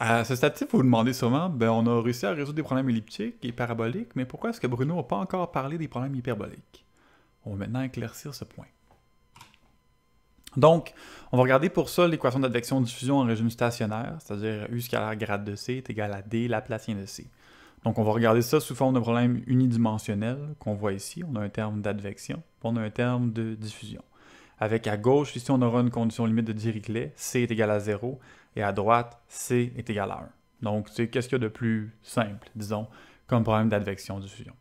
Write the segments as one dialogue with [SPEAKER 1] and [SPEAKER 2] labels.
[SPEAKER 1] À ce stade vous vous demandez sûrement, ben, on a réussi à résoudre des problèmes elliptiques et paraboliques, mais pourquoi est-ce que Bruno n'a pas encore parlé des problèmes hyperboliques? On va maintenant éclaircir ce point. Donc, on va regarder pour ça l'équation d'advection-diffusion en régime stationnaire, c'est-à-dire U scalaire grade de C est égal à D Laplacien de C. Donc, on va regarder ça sous forme de problème unidimensionnel qu'on voit ici. On a un terme d'advection, on a un terme de diffusion. Avec à gauche, ici, on aura une condition limite de Dirichlet, C est égal à 0, et à droite, C est égal à 1. Donc, c'est qu'est-ce qu'il y a de plus simple, disons, comme problème d'advection-diffusion.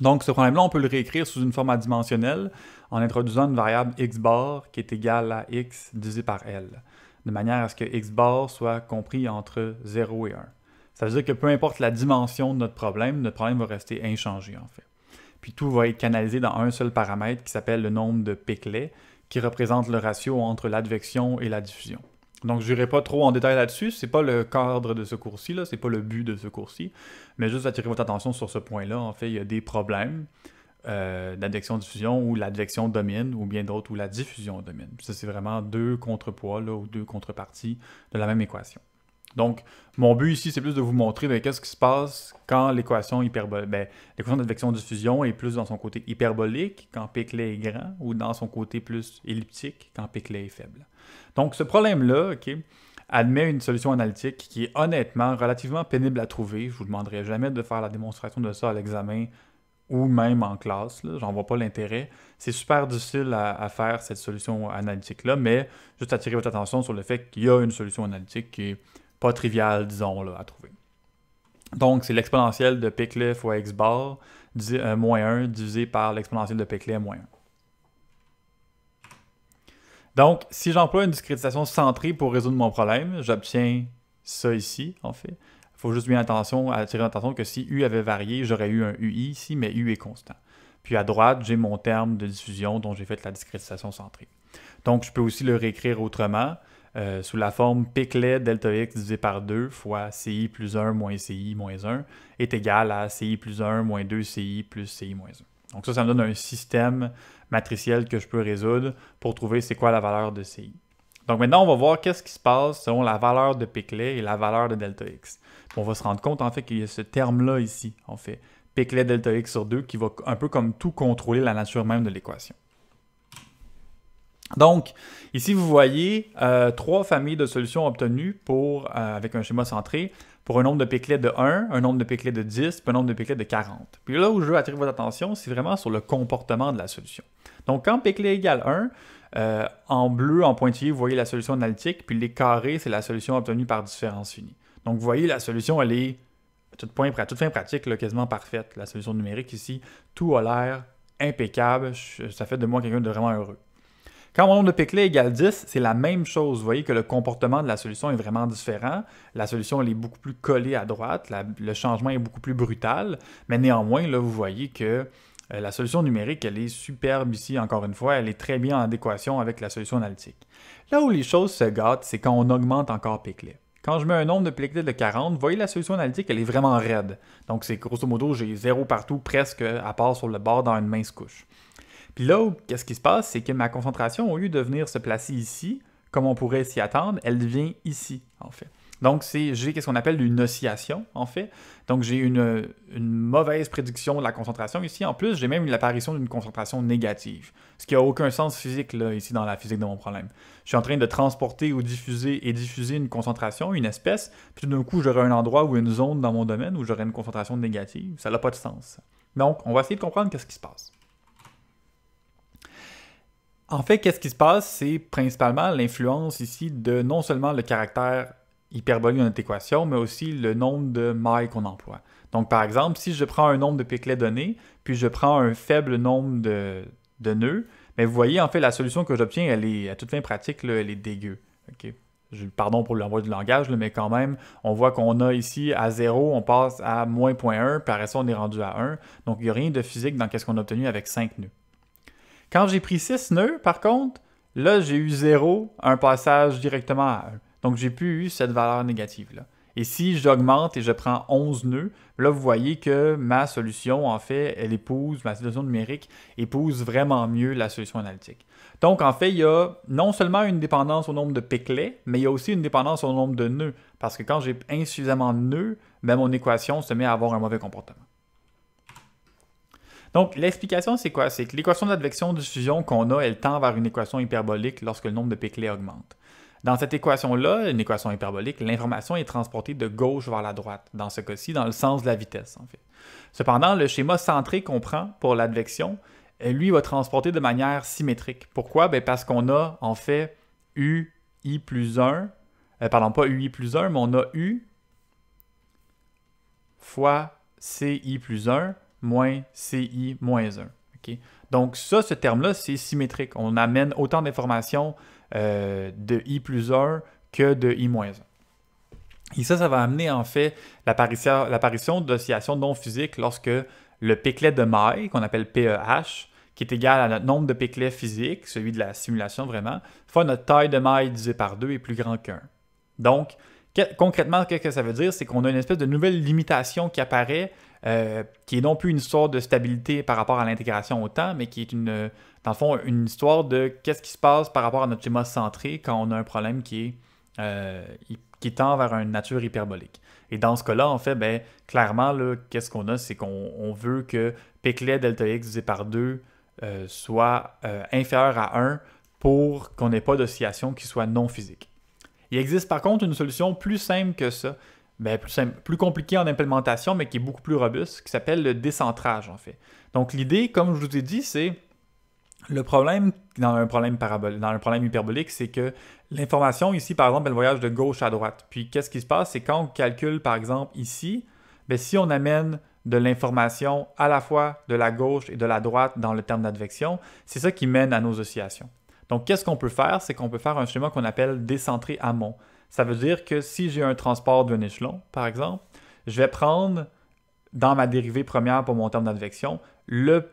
[SPEAKER 1] Donc, ce problème-là, on peut le réécrire sous une forme adimensionnelle en introduisant une variable x bar qui est égale à x divisé par L, de manière à ce que x bar soit compris entre 0 et 1. Ça veut dire que peu importe la dimension de notre problème, notre problème va rester inchangé en fait. Puis tout va être canalisé dans un seul paramètre qui s'appelle le nombre de Peclet, qui représente le ratio entre l'advection et la diffusion. Donc, je n'irai pas trop en détail là-dessus. Ce n'est pas le cadre de ce cours-ci, ce n'est pas le but de ce cours-ci. Mais juste attirer votre attention sur ce point-là. En fait, il y a des problèmes euh, d'advection-diffusion où l'advection domine, ou bien d'autres où la diffusion domine. ça, c'est vraiment deux contrepoids ou deux contreparties de la même équation. Donc, mon but ici, c'est plus de vous montrer ben, qu'est-ce qui se passe quand l'équation hyperbolique, ben, d'advection-diffusion est plus dans son côté hyperbolique quand Peclet est grand, ou dans son côté plus elliptique quand Peclet est faible. Donc, ce problème-là, OK, admet une solution analytique qui est honnêtement relativement pénible à trouver. Je vous demanderai jamais de faire la démonstration de ça à l'examen ou même en classe. J'en vois pas l'intérêt. C'est super difficile à, faire cette solution analytique-là, mais juste attirer votre attention sur le fait qu'il y a une solution analytique qui est pas triviale, disons, là, à trouver. Donc, c'est l'exponentielle de Peclet fois x bar, euh, moins 1, divisé par l'exponentielle de Peclet moins 1. Donc, si j'emploie une discrétisation centrée pour résoudre mon problème, j'obtiens ça ici, en fait. Il faut juste bien attention, attirer l'attention que si U avait varié, j'aurais eu un UI ici, mais U est constant. Puis à droite, j'ai mon terme de diffusion dont j'ai fait la discrétisation centrée. Donc, je peux aussi le réécrire autrement. Euh, sous la forme Piclet delta x divisé par 2 fois ci plus 1 moins ci moins 1 est égal à ci plus 1 moins 2 ci plus ci moins 1. Donc ça, ça me donne un système matriciel que je peux résoudre pour trouver c'est quoi la valeur de ci. Donc maintenant, on va voir qu'est-ce qui se passe selon la valeur de Piclet et la valeur de delta x. on va se rendre compte en fait qu'il y a ce terme-là ici, en fait, Piclet delta x sur 2 qui va un peu comme tout contrôler la nature même de l'équation. Donc, ici, vous voyez euh, trois familles de solutions obtenues pour, euh, avec un schéma centré pour un nombre de piclets de 1, un nombre de piclets de 10, puis un nombre de piclets de 40. Puis là où je veux attirer votre attention, c'est vraiment sur le comportement de la solution. Donc, quand piclet égale 1, euh, en bleu, en pointillé, vous voyez la solution analytique, puis les carrés, c'est la solution obtenue par différence unie. Donc, vous voyez, la solution, elle est, à toute, toute fin pratique, quasiment parfaite. La solution numérique ici, tout a l'air impeccable. Ça fait de moi quelqu'un de vraiment heureux. Quand mon nombre de piclets égale 10, c'est la même chose. Vous voyez que le comportement de la solution est vraiment différent. La solution elle est beaucoup plus collée à droite, le changement est beaucoup plus brutal, mais néanmoins, là, vous voyez que euh, la solution numérique, elle est superbe ici, encore une fois, elle est très bien en adéquation avec la solution analytique. Là où les choses se gâtent, c'est quand on augmente encore piclets. Quand je mets un nombre de piclets de 40, vous voyez la solution analytique, elle est vraiment raide. Donc c'est grosso modo, j'ai zéro partout, presque à part sur le bord dans une mince couche. Puis là, qu'est-ce qui se passe, c'est que ma concentration, au lieu de venir se placer ici, comme on pourrait s'y attendre, elle vient ici, en fait. Donc, j'ai ce qu'on appelle une oscillation, en fait. Donc, j'ai une, mauvaise prédiction de la concentration ici. En plus, j'ai même l'apparition d'une concentration négative, ce qui n'a aucun sens physique, là, ici, dans la physique de mon problème. Je suis en train de transporter ou diffuser et diffuser une concentration, une espèce, puis d'un coup, j'aurai un endroit ou une zone dans mon domaine où j'aurai une concentration négative. Ça n'a pas de sens. Donc, on va essayer de comprendre qu'est-ce qui se passe. En fait, qu'est-ce qui se passe? C'est principalement l'influence ici de non seulement le caractère hyperbolique de notre équation, mais aussi le nombre de mailles qu'on emploie. Donc, par exemple, si je prends un nombre de piclets donné, puis je prends un faible nombre de, nœuds, mais vous voyez, en fait, la solution que j'obtiens, elle est à toute fin pratique, elle est dégueu. pardon pour l'envoi du langage, mais quand même, on voit qu'on a ici à 0, on passe à moins 0.1, puis après ça, on est rendu à 1. Donc, il n'y a rien de physique dans ce qu'on a obtenu avec 5 nœuds. Quand j'ai pris 6 nœuds, par contre, là, j'ai eu 0, un passage directement à 1. Donc, j'ai plus eu cette valeur négative-là. Et si j'augmente et je prends 11 nœuds, là, vous voyez que ma solution, en fait, elle épouse, ma solution numérique épouse vraiment mieux la solution analytique. Donc, en fait, il y a non seulement une dépendance au nombre de piclets, mais il y a aussi une dépendance au nombre de nœuds. Parce que quand j'ai insuffisamment de nœuds, ben, mon équation se met à avoir un mauvais comportement. Donc, l'explication, c'est quoi? C'est que l'équation d'advection-diffusion qu'on a, elle tend vers une équation hyperbolique lorsque le nombre de piclets augmente. Dans cette équation-là, une équation hyperbolique, l'information est transportée de gauche vers la droite, dans ce cas-ci, dans le sens de la vitesse, en fait. Cependant, le schéma centré qu'on prend pour l'advection, euh, lui, va transporter de manière symétrique. Pourquoi? Ben parce qu'on a, en fait, UI plus 1, euh, pardon, pas UI plus 1, mais on a U fois CI plus 1 moins CI moins 1. Donc ça, ce terme-là, c'est symétrique. On amène autant d'informations euh, de I plus 1 que de I moins 1. Et ça, ça va amener en fait l'apparition d'oscillations non physiques lorsque le picklet de maille, qu'on appelle PEH, qui est égal à notre nombre de piclets physiques, celui de la simulation vraiment, fois notre taille de maille divisée par 2 est plus grand qu'un. Donc, concrètement, ce que ça veut dire, c'est qu'on a une espèce de nouvelle limitation qui apparaît, euh, qui est non plus une histoire de stabilité par rapport à l'intégration au temps, mais qui est une, dans le fond, une histoire de qu'est-ce qui se passe par rapport à notre schéma centré quand on a un problème qui est euh, qui tend vers une nature hyperbolique. Et dans ce cas-là, en fait, ben, clairement, qu'est-ce qu'on a, c'est qu'on veut que Piclet delta x divisé par 2 euh, soit inférieur à 1 pour qu'on n'ait pas d'oscillation qui soit non physique. Il existe par contre une solution plus simple que ça, ben, plus, compliquée en implémentation, mais qui est beaucoup plus robuste, qui s'appelle le décentrage en fait. Donc l'idée, comme je vous ai dit, c'est le problème dans un problème dans un problème hyperbolique, c'est que l'information ici, par exemple, elle voyage de gauche à droite. Puis qu'est-ce qui se passe, c'est quand on calcule, par exemple, ici, ben, si on amène de l'information à la fois de la gauche et de la droite dans le terme d'advection, c'est ça qui mène à nos oscillations. Donc, qu'est-ce qu'on peut faire? C'est qu'on peut faire un schéma qu'on appelle décentré amont. Ça veut dire que si j'ai un transport d'un échelon, par exemple, je vais prendre dans ma dérivée première pour mon terme d'advection le,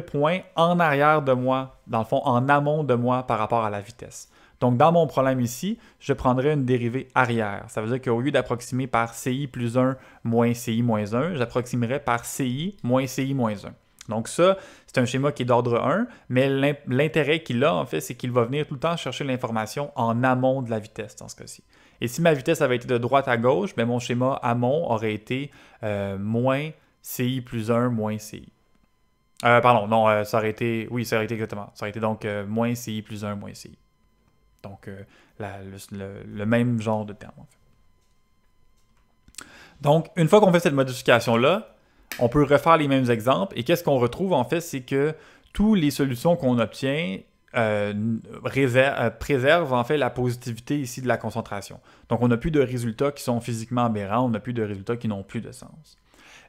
[SPEAKER 1] point en arrière de moi, dans le fond, en amont de moi par rapport à la vitesse. Donc, dans mon problème ici, je prendrai une dérivée arrière. Ça veut dire qu'au lieu d'approximer par CI plus 1 moins CI moins 1, j'approximerai par CI moins CI moins 1. Donc ça, c'est un schéma qui est d'ordre 1, mais l'intérêt qu'il a, en fait, c'est qu'il va venir tout le temps chercher l'information en amont de la vitesse dans ce cas-ci. Et si ma vitesse avait été de droite à gauche, bien, mon schéma amont aurait été euh, moins CI plus 1 moins CI. Euh, pardon, non, euh, ça aurait été. Oui, ça aurait été exactement. Ça aurait été donc moins CI plus 1 moins CI. Donc, le, même genre de terme, en fait. Donc, une fois qu'on fait cette modification-là, on peut refaire les mêmes exemples. Et qu'est-ce qu'on retrouve en fait, c'est que toutes les solutions qu'on obtient euh, euh, préservent en fait la positivité ici de la concentration. Donc on n'a plus de résultats qui sont physiquement aberrants, on n'a plus de résultats qui n'ont plus de sens.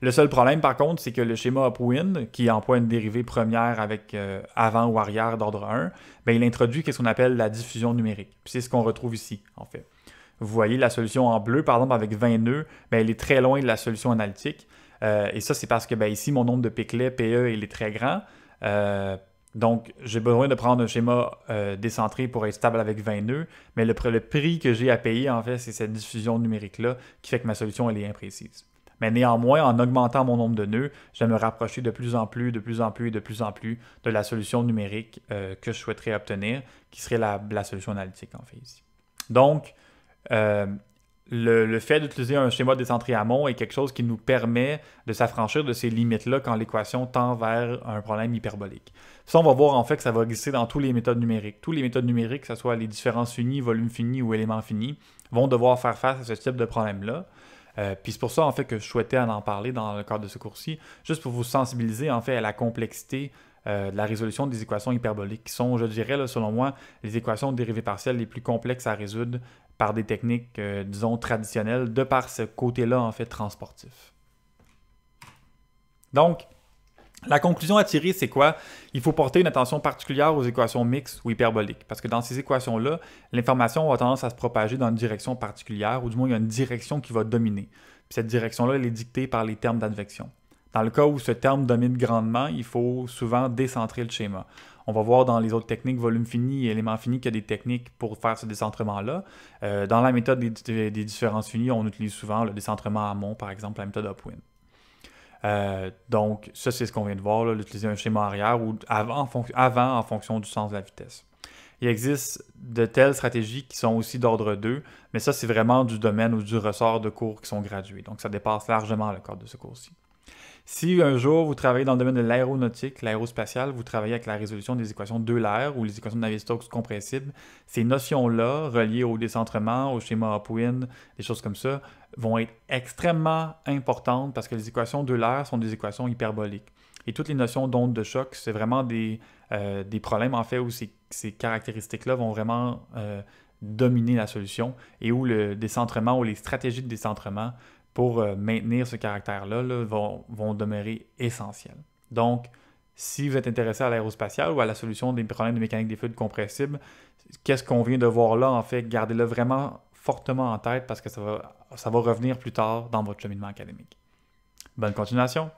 [SPEAKER 1] Le seul problème par contre, c'est que le schéma upwind, qui emploie une dérivée première avec euh, avant ou arrière d'ordre 1, ben, il introduit ce qu'on appelle la diffusion numérique. C'est ce qu'on retrouve ici en fait. Vous voyez la solution en bleu, par exemple avec 20 nœuds, ben, elle est très loin de la solution analytique. Euh, et ça, c'est parce que ben, ici, mon nombre de piclets PE, il est très grand. Euh, donc, j'ai besoin de prendre un schéma euh, décentré pour être stable avec 20 nœuds, mais le, prix que j'ai à payer, en fait, c'est cette diffusion numérique-là qui fait que ma solution, est imprécise. Mais néanmoins, en augmentant mon nombre de nœuds, je vais me rapprocher de plus en plus, de plus en plus, de plus en plus de la solution numérique que je souhaiterais obtenir, qui serait la, la, solution analytique, en fait, ici. Donc, le, fait d'utiliser un schéma décentré amont est quelque chose qui nous permet de s'affranchir de ces limites-là quand l'équation tend vers un problème hyperbolique. Ça, on va voir en fait que ça va exister dans toutes les méthodes numériques. Toutes les méthodes numériques, que ce soit les différences finies, volumes finis ou éléments finis, vont devoir faire face à ce type de problème-là. Euh, puis c'est pour ça en fait que je souhaitais en, parler dans le cadre de ce cours-ci, juste pour vous sensibiliser en fait à la complexité euh, de la résolution des équations hyperboliques, qui sont, je dirais, selon moi, les équations de dérivées partielles les plus complexes à résoudre par des techniques, euh, disons, traditionnelles, de par ce côté-là, en fait, transportif. Donc, la conclusion à tirer, c'est quoi? Il faut porter une attention particulière aux équations mixtes ou hyperboliques, parce que dans ces équations-là, l'information a tendance à se propager dans une direction particulière, ou du moins il y a une direction qui va dominer. Cette direction-là, elle est dictée par les termes d'advection. Dans le cas où ce terme domine grandement, il faut souvent décentrer le schéma. On va voir dans les autres techniques, volume fini et élément fini, qu'il y a des techniques pour faire ce décentrement-là. Euh, dans la méthode des, différences finies, on utilise souvent le décentrement amont, par exemple, la méthode Upwind. Euh, donc, ça, c'est ce qu'on vient de voir, d'utiliser un schéma arrière ou avant, avant en fonction du sens de la vitesse. Il existe de telles stratégies qui sont aussi d'ordre 2, mais ça, c'est vraiment du domaine ou du ressort de cours qui sont gradués. Donc, ça dépasse largement le cadre de ce cours-ci. Si un jour vous travaillez dans le domaine de l'aéronautique, l'aérospatiale, vous travaillez avec la résolution des équations de l'air ou les équations de Navier-Stokes compressibles, ces notions-là, reliées au décentrement, au schéma upwind, des choses comme ça, vont être extrêmement importantes parce que les équations de l'air sont des équations hyperboliques. Et toutes les notions d'onde de choc, c'est vraiment des, euh, problèmes en fait où ces, ces caractéristiques-là vont vraiment euh, dominer la solution et où le décentrement ou les stratégies de décentrement pour euh, maintenir ce caractère-là vont, demeurer essentiels. Donc, si vous êtes intéressé à l'aérospatial ou à la solution des problèmes de mécanique des fluides compressibles, qu'est-ce qu'on vient de voir là, en fait, gardez-le vraiment fortement en tête parce que ça va, ça va revenir plus tard dans votre cheminement académique. Bonne continuation!